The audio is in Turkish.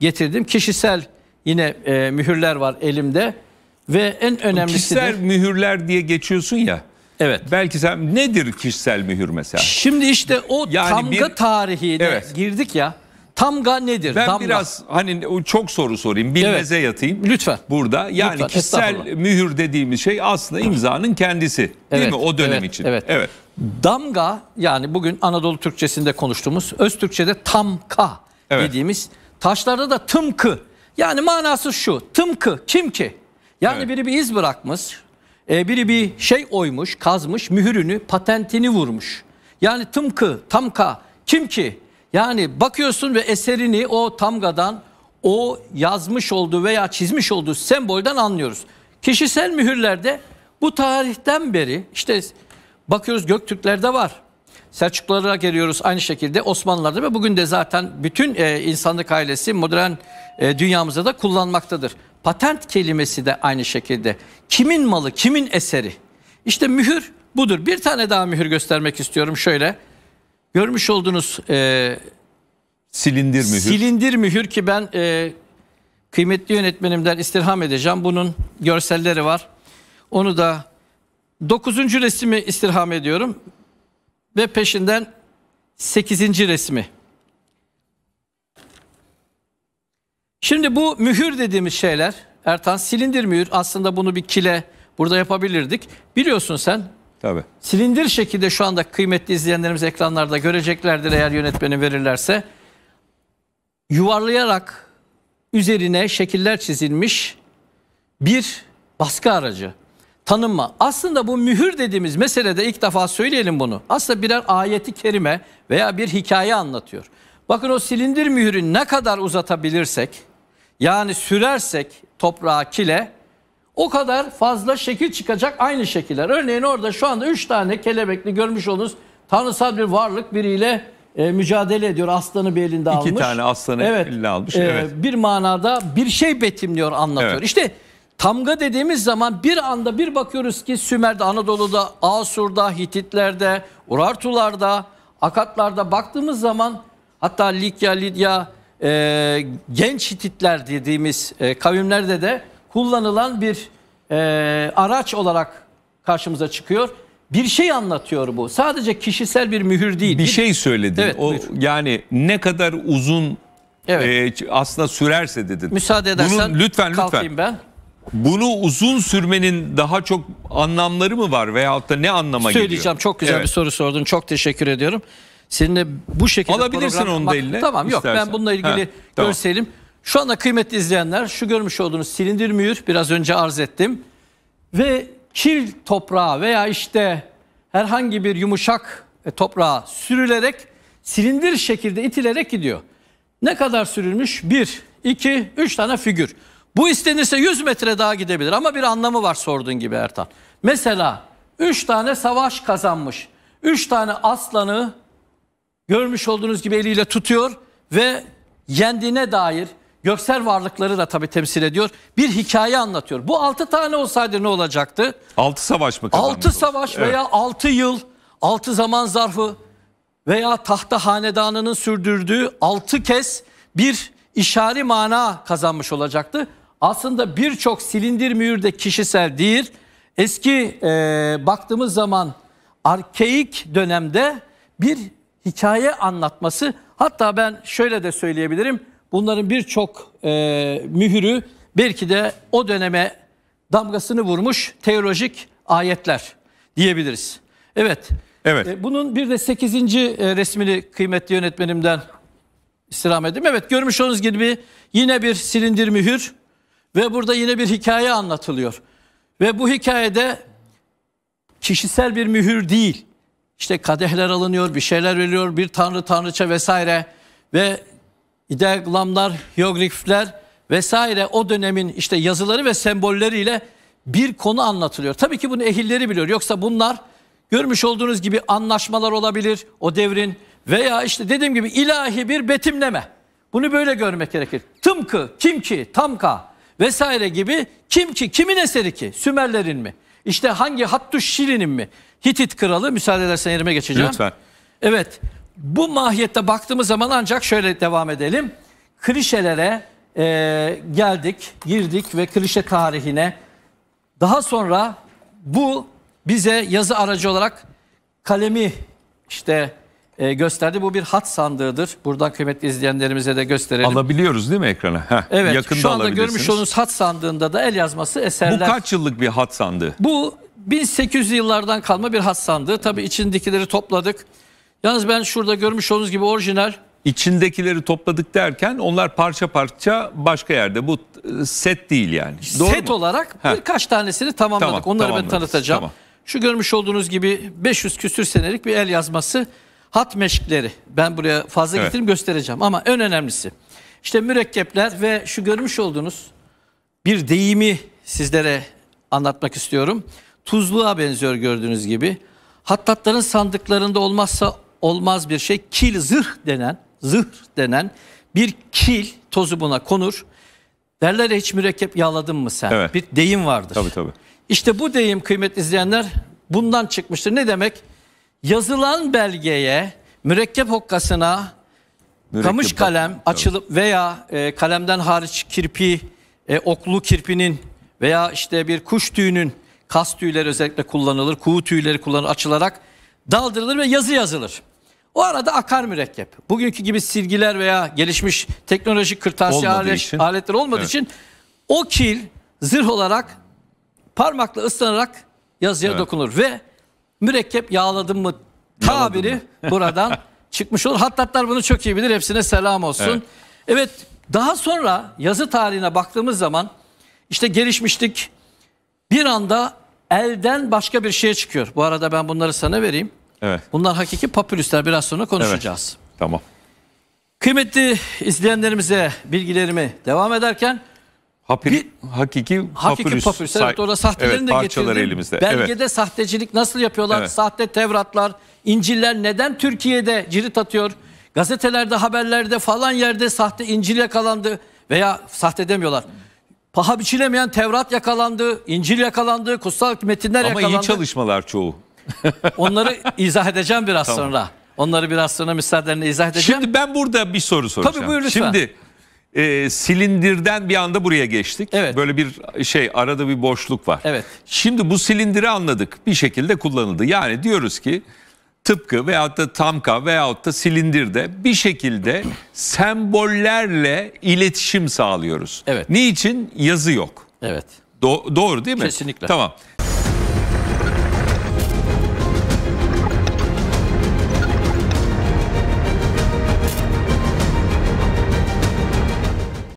getirdim. Kişisel yine e, mühürler var elimde ve en önemlisi Kişisel de mühürler diye geçiyorsun ya. evet. Belki sen nedir kişisel mühür mesela? Şimdi işte o Yani tamga bir- tarihine Evet. girdik ya. Tamga nedir? Ben Damga. biraz hani çok soru sorayım, bilmeze yatayım. Lütfen. Burada yani Lütfen, kişisel mühür dediğimiz şey aslında imzanın kendisi. Değil Evet, mi o dönem evet, için? evet. evet. Damga yani bugün Anadolu Türkçesinde konuştuğumuz öz Türkçe'de tamka Evet. dediğimiz taşlarda da tımkı. Yani manası şu tımkı kim ki? Yani Evet. biri bir iz bırakmış, e, biri bir şey oymuş, kazmış, mühürünü, patentini vurmuş. Yani tımkı, tamka kim ki? Yani bakıyorsun ve eserini o tamgadan o yazmış olduğu veya çizmiş olduğu sembolden anlıyoruz. Kişisel mühürlerde bu tarihten beri işte bakıyoruz Göktürklerde var. Selçuklulara geliyoruz aynı şekilde Osmanlılar'da ve bugün de zaten bütün e, insanlık ailesi modern e, dünyamızda da kullanmaktadır. Patent kelimesi de aynı şekilde. Kimin malı, kimin eseri? İşte mühür budur. Bir tane daha mühür göstermek istiyorum şöyle. Görmüş olduğunuz e, Silindir mühür. silindir mühür ki ben e, kıymetli yönetmenimden istirham edeceğim. Bunun görselleri var. Onu da 9. resmi istirham ediyorum. Ve peşinden 8. resmi. Şimdi bu mühür dediğimiz şeyler Ertan silindir mühür aslında bunu bir kile burada yapabilirdik. Biliyorsun sen Tabii. silindir şekilde şu anda kıymetli izleyenlerimiz ekranlarda göreceklerdir eğer yönetmeni verirlerse. Yuvarlayarak üzerine şekiller çizilmiş bir baskı aracı. Tanınma. Aslında bu mühür dediğimiz meselede ilk defa söyleyelim bunu. Aslında birer ayeti kerime veya bir hikaye anlatıyor. Bakın o silindir mühürü ne kadar uzatabilirsek yani sürersek toprağa kile o kadar fazla şekil çıkacak aynı şekiller. Örneğin orada şu anda 3 tane kelebekli görmüş olduğunuz tanrısal bir varlık biriyle e, mücadele ediyor. Aslanı bir elinde almış. tane aslanı eline almış, e, evet. Bir manada bir şey betimliyor anlatıyor. Evet. İşte tamga dediğimiz zaman bir anda bir bakıyoruz ki Sümer'de, Anadolu'da, Asur'da, Hititler'de, Urartular'da, Akatlar'da baktığımız zaman hatta Likya, Lidya, e, genç Hititler dediğimiz e, kavimlerde de kullanılan bir e, araç olarak karşımıza çıkıyor. Bir şey anlatıyor bu. Sadece kişisel bir mühür değil. Bir şey söyledin. Evet, o buyur. yani ne kadar uzun Evet. e, aslında sürerse dedin. Müsaade edersen Bunu lütfen kalkayım lütfen. ben. Bunu uzun sürmenin daha çok anlamları mı var veyahut da ne anlama geliyor? Söyleyeceğim. Çok güzel Evet. bir soru sordun. Çok teşekkür ediyorum. Seninle bu şekilde Alabilirsin program onu da eline, Tamam yok istersen. ben bununla ilgili Ha, tamam. görselim. Şu anda kıymetli izleyenler şu görmüş olduğunuz silindir mühür biraz önce arz ettim. Ve kil toprağa veya işte herhangi bir yumuşak e, toprağa sürülerek silindir şekilde itilerek gidiyor. Ne kadar sürülmüş? 1, 2, 3 tane figür. Bu istenirse 100 metre daha gidebilir ama bir anlamı var sorduğun gibi Ertan. Mesela 3 tane savaş kazanmış. 3 tane aslanı görmüş olduğunuz gibi eliyle tutuyor ve yendiğine dair göksel varlıkları da tabii temsil ediyor. Bir hikaye anlatıyor. Bu 6 tane olsaydı ne olacaktı? Altı savaş mı kazanmış? 6 savaş Evet. veya 6 yıl, 6 zaman zarfı veya tahta hanedanının sürdürdüğü 6 kez bir işari mana kazanmış olacaktı. Aslında birçok silindir mühürde kişisel değil. Eski e, baktığımız zaman arkeik dönemde bir hikaye anlatması. Hatta ben şöyle de söyleyebilirim. Bunların birçok e, mühürü belki de o döneme damgasını vurmuş teolojik ayetler diyebiliriz. Evet. Evet. E, bunun bir de 8. e, resmini kıymetli yönetmenimden istirham edeyim. Evet görmüş olduğunuz gibi yine bir silindir mühür ve burada yine bir hikaye anlatılıyor. Ve bu hikayede kişisel bir mühür değil. İşte kadehler alınıyor, bir şeyler veriliyor, bir tanrı tanrıça vesaire ve ideogramlar, hieroglifler vesaire o dönemin işte yazıları ve sembolleriyle bir konu anlatılıyor. Tabii ki bunu ehilleri biliyor. Yoksa bunlar görmüş olduğunuz gibi anlaşmalar olabilir o devrin veya işte dediğim gibi ilahi bir betimleme. Bunu böyle görmek gerekir. Tıpkı, kim ki, tamka vesaire gibi kim ki, kimin eseri ki? Sümerlerin mi? İşte hangi Hattuş Şirin'in mi? Hitit kralı müsaade edersen yerime geçeceğim. Lütfen. Evet. Bu mahiyette baktığımız zaman ancak şöyle devam edelim. klişelere e, geldik, girdik ve klişe tarihine. Daha sonra bu bize yazı aracı olarak kalemi işte e, gösterdi. Bu bir hat sandığıdır. Buradan kıymetli izleyenlerimize de gösterelim. Alabiliyoruz değil mi ekrana? Heh, evet, yakında şu anda görmüş olduğunuz hat sandığında da el yazması eserler. Bu kaç yıllık bir hat sandığı? Bu 1800 yıllardan kalma bir hat sandığı. Tabii içindekileri topladık. Yalnız ben şurada görmüş olduğunuz gibi orijinal İçindekileri topladık derken onlar parça parça başka yerde. Bu e, set değil yani. Doğru set mu? olarak Ha. birkaç tanesini tamamladık. Tamam, Onları ben tanıtacağım. Tamam. Şu görmüş olduğunuz gibi 500 küsür senelik bir el yazması hat meşkleri. Ben buraya fazla Evet. getirip göstereceğim ama en önemlisi işte mürekkepler ve şu görmüş olduğunuz bir deyimi sizlere anlatmak istiyorum. Tuzluğa benziyor gördüğünüz gibi. Hattatların sandıklarında olmazsa olmaz bir şey kil zırh denen zırh denen bir kil tozu buna konur. Derler hiç mürekkep yağladın mı sen? Evet. Bir deyim vardır. Tabii tabii. İşte bu deyim kıymetli izleyenler bundan çıkmıştır. Ne demek? Yazılan belgeye, mürekkep hokkasına, Mürekkep kamış kalem Tabii. açılıp veya e, kalemden hariç kirpi, e, oklu kirpinin veya işte bir kuş tüyünün kas tüyleri özellikle kullanılır. Kuğu tüyleri kullanılır açılarak daldırılır ve yazı yazılır. O arada akar mürekkep. Bugünkü gibi silgiler veya gelişmiş teknolojik kırtasiye alet- için. aletleri olmadığı Evet. için o kil zırh olarak parmakla ıslanarak yazıya Evet. dokunur ve mürekkep yağladın mı tabiri buradan çıkmış olur. Hattatlar bunu çok iyi bilir. Hepsine selam olsun. Evet. Evet. daha sonra yazı tarihine baktığımız zaman işte gelişmişlik bir anda elden başka bir şeye çıkıyor. Bu arada ben bunları sana vereyim. Evet. Bunlar hakiki papyruslar biraz sonra konuşacağız. Tamam. Kıymetli izleyenlerimize bilgilerimi devam ederken Hapir, hakiki Hakiki papyrus. papyrus. Evet say- orada sahtelerini evet, de getirdim. elimizde. Belgede Evet. sahtecilik nasıl yapıyorlar? Evet. Sahte Tevratlar, İncil'ler neden Türkiye'de cirit atıyor? Gazetelerde, haberlerde falan yerde sahte İncil yakalandı veya sahte demiyorlar. Paha biçilemeyen Tevrat yakalandı, İncil yakalandı, kutsal metinler Ama iyi yakalandı. çalışmalar çoğu. Onları izah edeceğim biraz Tamam. sonra. Onları biraz sonra müsaadenle izah edeceğim. Şimdi ben burada bir soru soracağım. buyur lütfen. Şimdi e, silindirden bir anda buraya geçtik. Evet. Böyle bir şey arada bir boşluk var. Evet. Şimdi bu silindiri anladık. Bir şekilde kullanıldı. Yani diyoruz ki tıpkı veyahut da tamka veyahut da silindirde bir şekilde sembollerle iletişim sağlıyoruz. Evet. Niçin? Yazı yok. Evet. Do- doğru değil mi? Kesinlikle. Tamam.